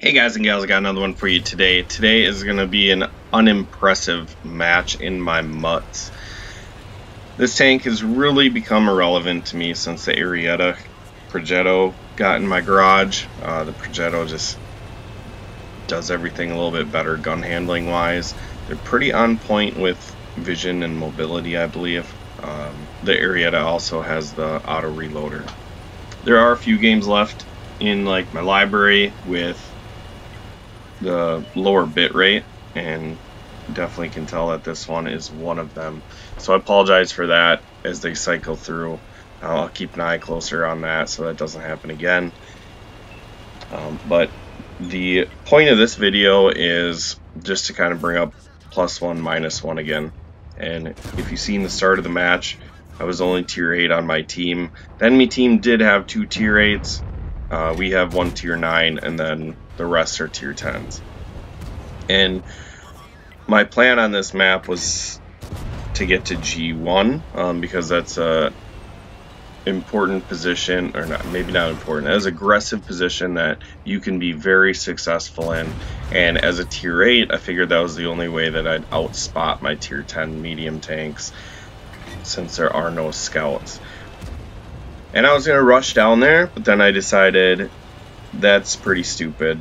Hey guys and gals, I got another one for you today. Today is going to be an unimpressive match in my Mutz. This tank has really become irrelevant to me since the Arietta Progetto got in my garage. Uh, the Progetto just does everything a little bit better gun handling wise. They're pretty on point with vision and mobility, I believe. Um, the Arietta also has the auto reloader. There are a few games left in like my library with the lower bit rate and definitely can tell that this one is one of them. So I apologize for that as they cycle through. I'll keep an eye closer on that so that doesn't happen again. Um, but the point of this video is just to kind of bring up plus one, minus one again. And if you've seen the start of the match, I was only tier 8 on my team. The enemy team did have two tier 8s. Uh, we have one tier 9, and then the rest are tier 10s. And my plan on this map was to get to G1 um, because that's a important position, or not, maybe not important, as aggressive position that you can be very successful in. And as a tier 8, I figured that was the only way that I'd outspot my tier 10 medium tanks since there are no scouts. And I was going to rush down there, but then I decided that's pretty stupid.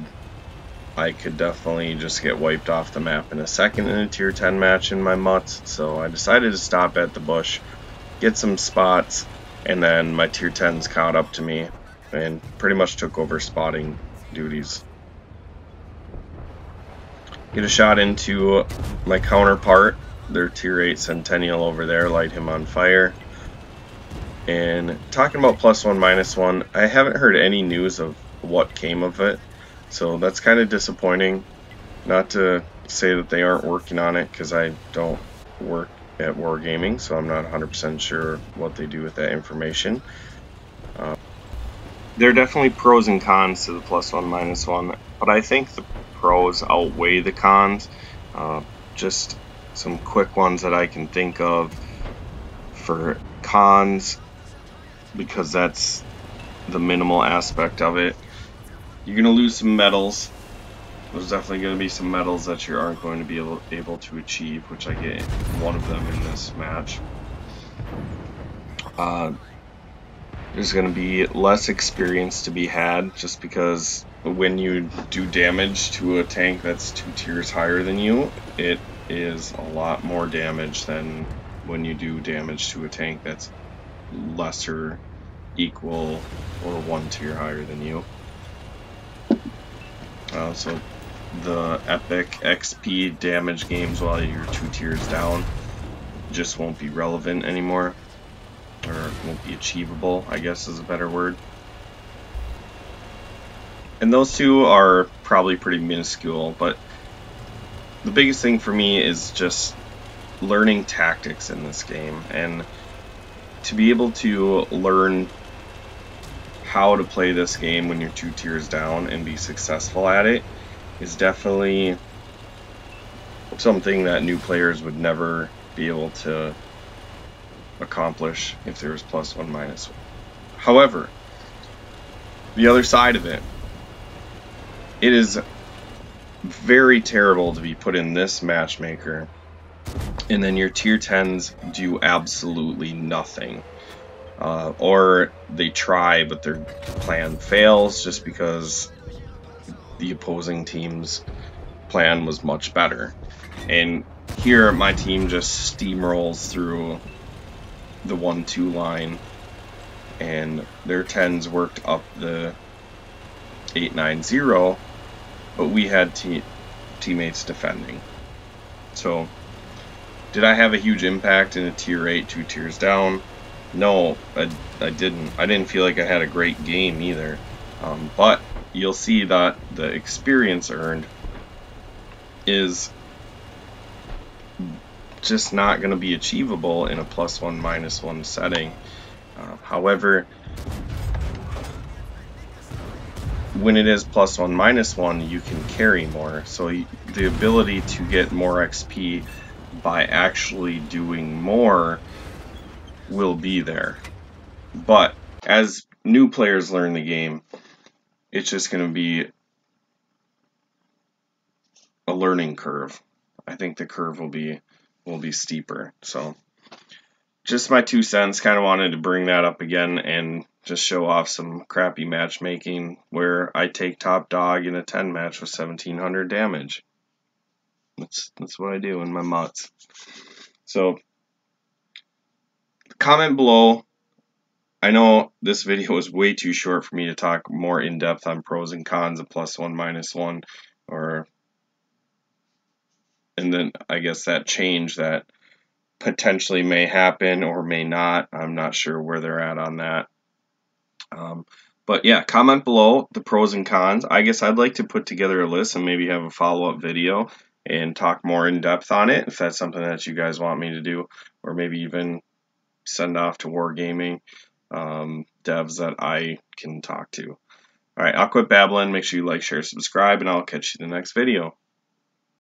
I could definitely just get wiped off the map in a second in a tier 10 match in my Mutz, so I decided to stop at the bush, get some spots, and then my tier 10s caught up to me and pretty much took over spotting duties. Get a shot into my counterpart, their tier 8 Centennial over there, light him on fire. And talking about plus one, minus one, I haven't heard any news of what came of it. So that's kind of disappointing. Not to say that they aren't working on it, because I don't work at Wargaming, so I'm not 100% sure what they do with that information. Uh, there are definitely pros and cons to the plus one, minus one, but I think the pros outweigh the cons. Uh, just some quick ones that I can think of for cons, because that's the minimal aspect of it. You're going to lose some medals. There's definitely going to be some medals that you aren't going to be able, able to achieve, which I get one of them in this match. Uh, there's going to be less experience to be had just because when you do damage to a tank that's two tiers higher than you, it is a lot more damage than when you do damage to a tank that's lesser, equal, or one tier higher than you. Uh, so the epic XP damage games while you're two tiers down just won't be relevant anymore. Or won't be achievable, I guess is a better word. And those two are probably pretty minuscule, but the biggest thing for me is just learning tactics in this game and to be able to learn how to play this game when you're two tiers down and be successful at it is definitely something that new players would never be able to accomplish if there was plus one minus one. However, the other side of it, it is very terrible to be put in this matchmaker and then your tier 10s do absolutely nothing. Uh, or they try but their plan fails just because the opposing team's plan was much better. And here my team just steamrolls through the 1-2 line and their 10s worked up the 8-9-0 but we had te teammates defending. So did I have a huge impact in a tier 8 two tiers down? No, I, I didn't. I didn't feel like I had a great game either. Um, but you'll see that the experience earned is just not going to be achievable in a plus one minus one setting. Uh, however, when it is plus one minus one, you can carry more. So the ability to get more XP by actually doing more will be there. But as new players learn the game, it's just going to be a learning curve. I think the curve will be will be steeper. So just my two cents. Kind of wanted to bring that up again and just show off some crappy matchmaking where I take top dog in a 10 match with 1700 damage. That's that's what I do in my Mutz. So comment below. I know this video is way too short for me to talk more in depth on pros and cons of plus one minus one or and then I guess that change that potentially may happen or may not. I'm not sure where they're at on that. Um, but yeah, comment below the pros and cons. I guess I'd like to put together a list and maybe have a follow up video and talk more in depth on it if that's something that you guys want me to do, or maybe even send off to Wargaming um, devs that I can talk to. All right, I'll quit babbling. Make sure you like, share, subscribe, and I'll catch you in the next video.